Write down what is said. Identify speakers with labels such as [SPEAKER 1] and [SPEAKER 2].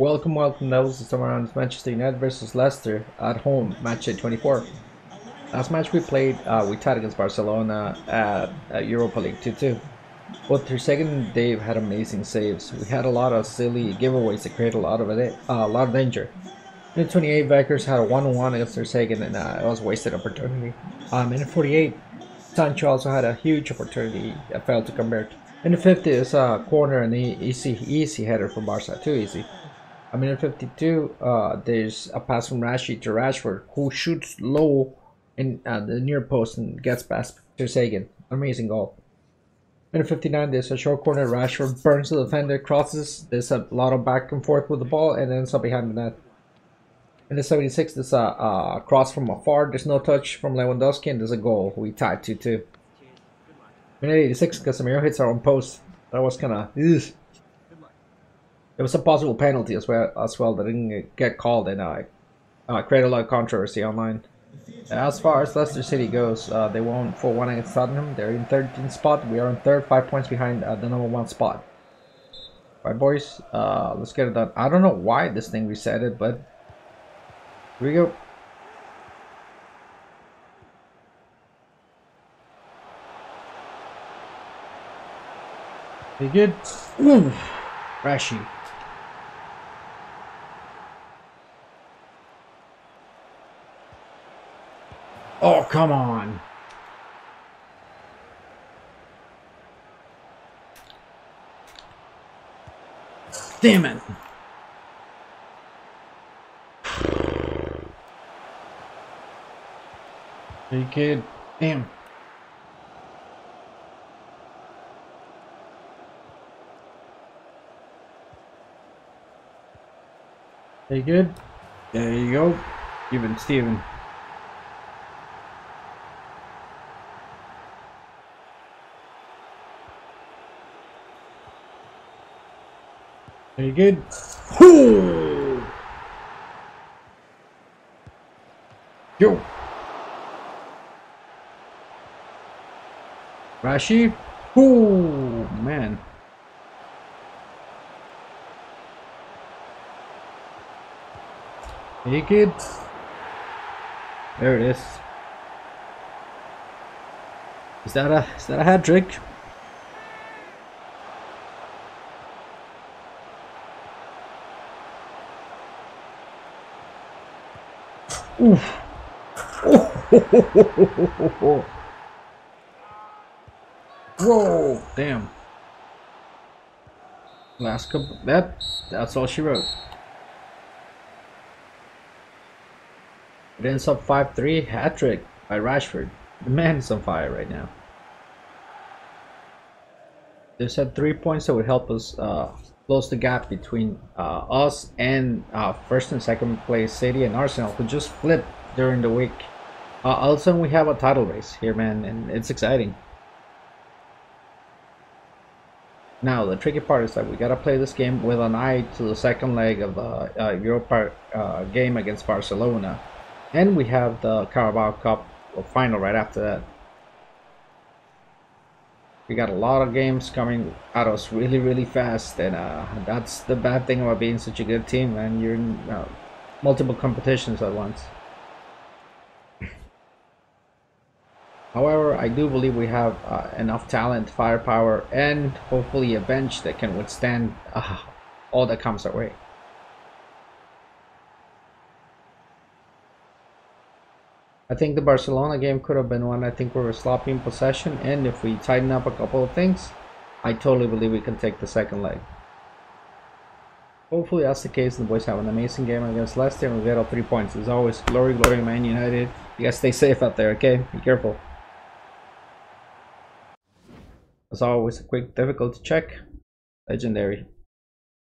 [SPEAKER 1] Welcome, welcome. That was the summer round Manchester United versus Leicester at home, match day 24. Last match we played, uh, we tied against Barcelona at, at Europa League 2-2. Both Ter Stegen and Dave had amazing saves. We had a lot of silly giveaways that created a lot of it, uh, a lot of danger. Minute 28, Vickers had a 1-1 against Ter Stegen and uh, it was wasted opportunity. Uh, minute 48, Sancho also had a huge opportunity that failed to convert. Minute 50 is a corner and easy, easy header from Barca, too easy. A minute 52, uh, there's a pass from Rashi to Rashford, who shoots low in uh, the near post and gets past Ter Stegen. Amazing goal. Minute 59, there's a short corner. Rashford burns the defender, crosses. There's a lot of back and forth with the ball, and ends up behind the net. In the 76, there's a, a cross from afar. There's no touch from Lewandowski, and there's a goal. We tied 2 2. Minute 86, Casemiro hits our own post. That was kind of. There was a possible penalty as well, as well that didn't get called and I uh, created a lot of controversy online. As far as Leicester City goes, uh, they won 4-1 against Tottenham. They're in 13th spot. We are in third, five points behind uh, the number one spot. All right, boys, uh, let's get it done. I don't know why this thing resetted, but here we go. Pretty good. Ooh, Oh, come on. Damn it. Hey kid. Damn. Hey good? There you go. Steven, Steven. Very good. Ooh. Yo. Rashi. Ooh, man. Take it. There it is. Is that a is that a hat trick? Oof. Oh. Whoa, damn. Last couple, that, that's all she wrote. It ends up 5-3, hat-trick by Rashford. The man is on fire right now. They said three points that would help us uh, close the gap between uh, us and uh, first and second place City and Arsenal who just flipped during the week. Uh, all of a sudden we have a title race here, man, and it's exciting. Now the tricky part is that we gotta play this game with an eye to the second leg of the uh, Europa uh, game against Barcelona, and we have the Carabao Cup final right after that. We got a lot of games coming at us really, really fast, and uh, that's the bad thing about being such a good team, and you're in uh, multiple competitions at once. However, I do believe we have uh, enough talent, firepower, and hopefully a bench that can withstand uh, all that comes our way. I think the Barcelona game could have been one. I think we were sloppy in possession, and if we tighten up a couple of things, I totally believe we can take the second leg. Hopefully that's the case. The boys have an amazing game against Leicester, and we get all three points. As always, glory, glory, Man United. You guys stay safe out there, okay? Be careful. As always, a quick difficulty check. Legendary.